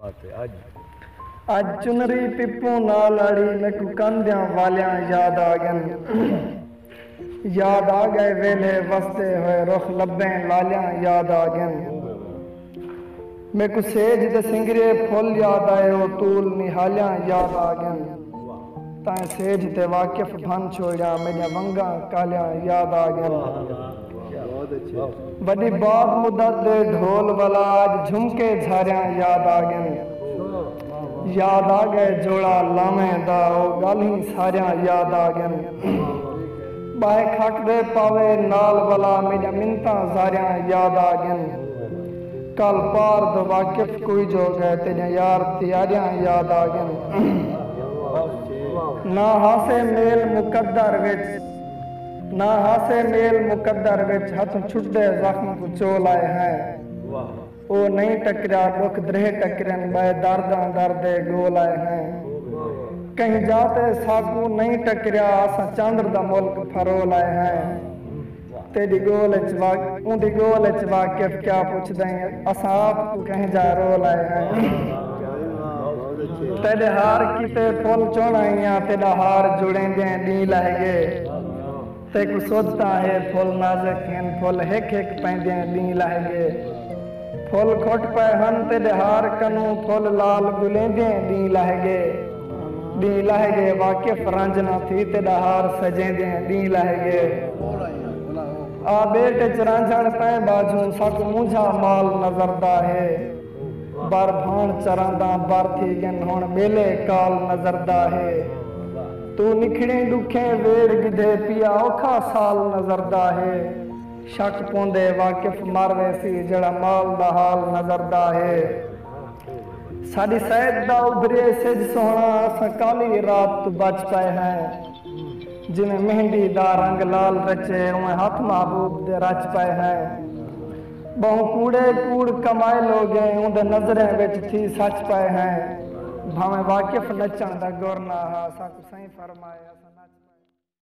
ਬਾਤ ਹੈ ਅੱਜ ਅੱਜ ਚੁਨਰੀ ਪਿੱਪੋਂ ਨਾਲ ਅੜੀ ਮੈਨੂੰ ਕੰਧਿਆਂ ਵਾਲਿਆਂ ਯਾਦ ਆ ਗਏ ਯਾਦ ਆ ਗਏ ਵੇਲੇ ਵਸਦੇ ਹੋਏ ਰੁਖ ਲੱਭੇ ਲਾਲਿਆਂ ਯਾਦ ਆ ਗਏ ਮੈਨੂੰ ਸੇਜ ਦੇ ਸਿੰਗਰੇ ਫੁੱਲ ਯਾਦ ਆਏ ਉਹ ਤੂਲ ਨਿਹਾਲਿਆਂ ਯਾਦ ਆ ਗਏ ਤਾਂ ਸੇਜ ਤੇ ਵਾਕਿਫ ਬਨ ਛੋੜਿਆ ਮੇਰੀਆਂ ਵੰਗਾਂ ਕਾਲਿਆਂ ਯਾਦ ਆ ਗਏ ਬਹੁਤ बड़ी बात मुदत ढोल बलाज झुमके झारियाँ याद आ गए याद आ गए जोड़ा लामे दा, ओ गल ही सारियाँ याद आ गए बाहे खट दे पावे नाल बला मेरी मिन्ता सारियाँ याद आ गए कल पार दो वाकिफ कोई जो गए तेरे यार तैयारियाँ याद आ गए ना हासे मेल मुकद्दर विच। ना हासे मेल मुकद्दर विच हथ छुटदे जख्म को चोल है। ओ नहीं टकरा दुख द्रेह टकरन बाय दर्दा दर्दे गोल आए हैं। कहीं जाते साकू नहीं टकरा असा चंद्र दा मुल्क फरोल आए हैं। तेरी गोल च वाक उंदी गोल च वाकिफ क्या पूछदे असा आप को कहीं जा रोल आए हैं। तेरे हार किते फुल चोणाइया तेरा हार जुड़े दे दी लहगे तेक सोचता है, फूल नाजुक हैं फूल हेक हेक पैदे लीला है। फूल खोट पे हंत हार कनु, फूल लाल गुलेंदे लीला है। लीला है, वाकिफ रंजना थी ते हार सजेंदे लीला है। आ बेट चरांझण तै बाजू, सक मुझा माल नजरदा है। बार भाण चरांदा, बार थी गन हुन मेले काल नजरदा है। ਤੂੰ ਨਿਖੜੇ ਦੁਖੇ ਵੇੜ ਗਿਧੇ ਪਿਆ ਔਖਾ ਸਾਲ ਨਜ਼ਰਦਾ ਹੈ ਸ਼ੱਕ ਪੌਂਦੇ ਵਾਕਿਫ ਮਰਵੇ ਸੀ ਜਿਹੜਾ ਮਾਲ ਦਾ ਹਾਲ ਨਜ਼ਰਦਾ ਹੈ ਸਾਡੀ ਸੈਦ ਦਾ ਉਭਰੇ ਸਿਜ ਸੋਹਣਾ ਅਸਾਂ ਕਾਲੀ ਰਾਤ ਤੋਂ ਬਚ ਪਏ ਹੈ ਜਿਵੇਂ ਮਹਿੰਦੀ ਦਾ ਰੰਗ ਲਾਲ ਰਚੇ ਉਵੇਂ ਹੱਥ ਮਹਬੂਬ ਦੇ ਰਚ ਪਏ ਹੈ ਬਹੁ ਕੂੜੇ ਕੂੜ ਕਮਾਏ ਲੋਗੇ ਉਹਦੇ ਨਜ਼ਰਾਂ ਵਿੱਚ ਥੀ ਸੱਚ ਪਏ ਹੈ भावें वाकिफ न चाहता गुर ना हा सा कुछ फरमाया